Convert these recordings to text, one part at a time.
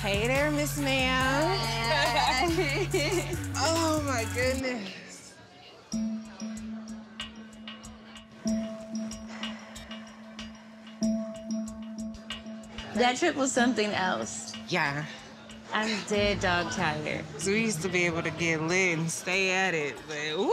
Hey there, Miss Ma'am. oh my goodness. That trip was something else. Yeah. I'm dead dog tired. So we used to be able to get lit and stay at it, but woo!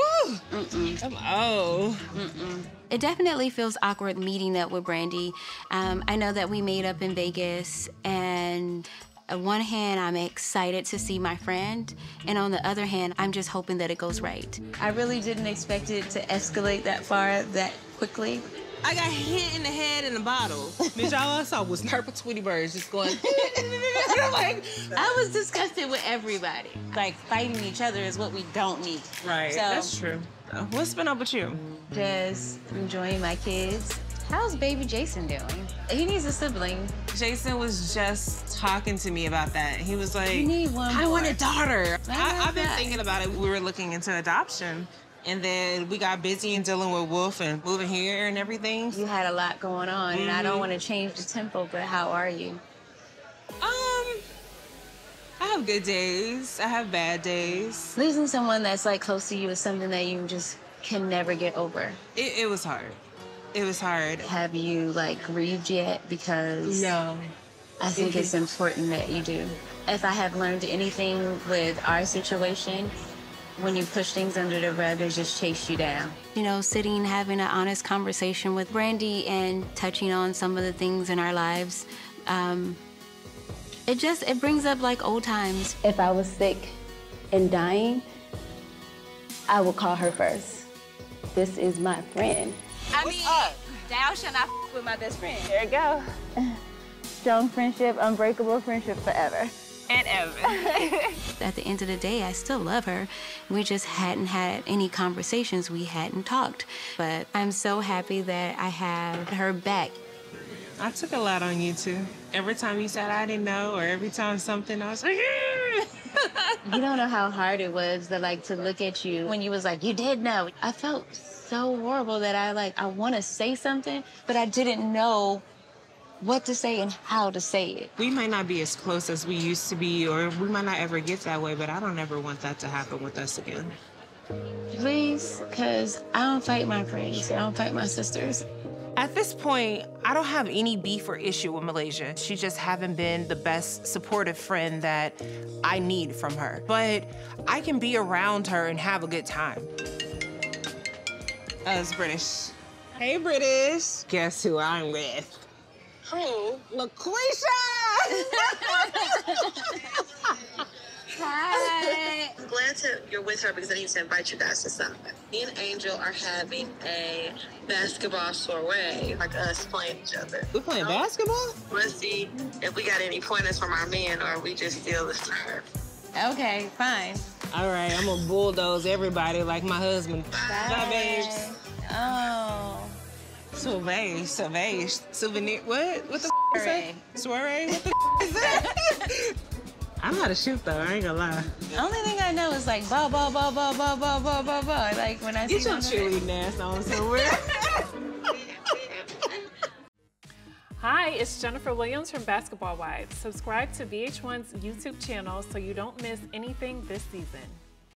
Mm-mm. I'm old. Mm-mm. It definitely feels awkward meeting up with Brandi. Um, I know that we made up in Vegas, and on one hand, I'm excited to see my friend, and on the other hand, I'm just hoping that it goes right. I really didn't expect it to escalate that far that quickly. I got hit in the head in a bottle. Bitch, all I saw was purple Tweety birds just going. I'm like, I was disgusted with everybody. Like fighting each other is what we don't need. Right. So, that's true. Uh, what's been up with you? Just enjoying my kids. How's baby Jason doing? He needs a sibling. Jason was just talking to me about that. He was like, you need one I more. want a daughter. I, have been thinking about it. We were looking into adoption. And then we got busy and dealing with Wolf and moving here and everything. You had a lot going on, mm -hmm. and I don't Mm-hmm. want to change the tempo, but how are you? Um, I have good days. I have bad days. Losing someone that's like close to you is something that you just can never get over. It, it was hard. It was hard. Have you like grieved yet? Because no, I think it's important that you do. If I have learned anything with our situation, when you push things under the rug, it just chase you down. You know, sitting, having an honest conversation with Brandi and touching on some of the things in our lives, um, it just, it brings up like old times. If I was sick and dying, I would call her first. This is my friend. I What's mean, up? thou shalt not with my best friend. There you go. Strong friendship, unbreakable friendship forever and ever. At the end of the day, I still love her. We just hadn't had any conversations. We hadn't talked. But I'm so happy that I have her back. I took a lot on you too. Every time you said I didn't know, or every time something, I was like, you don't know how hard it was to like to look at you when you was like, you did know. I felt so horrible that I like I want to say something, but I didn't know what to say and how to say it. We might not be as close as we used to be, or we might not ever get that way, but I don't ever want that to happen with us again. Please, because I don't fight my friends, I don't fight my sisters. At this point, I don't have any beef or issue with Malaysia. She just haven't been the best supportive friend that I need from her. But I can be around her and have a good time. Uh, it's Brittish. Hey, Brittish. Guess who I'm with? Who? LaQuisha! Hi. I'm glad to you're with her because I need to invite you guys to something. Me and Angel are having a basketball soiree, like us playing each other. We playing basketball? Let's see if we got any pointers from our men or we just steal the serve. Okay, fine. All right, I'm gonna bulldoze everybody like my husband. Bye. Bye, babes. Oh. Sauvage, sauvage, souvenir. What? What the f is that? Soiree? What the f is that? I know how to shoot though. I ain't gonna lie. The only thing I know is like ball, ball, ball, ball, ball, ball, ball, ball, ball. Like when I Get see your cheerleading ass on somewhere. Hi, it's Jennifer Williams from Basketball Wives. Subscribe to VH1's YouTube channel so you don't miss anything this season.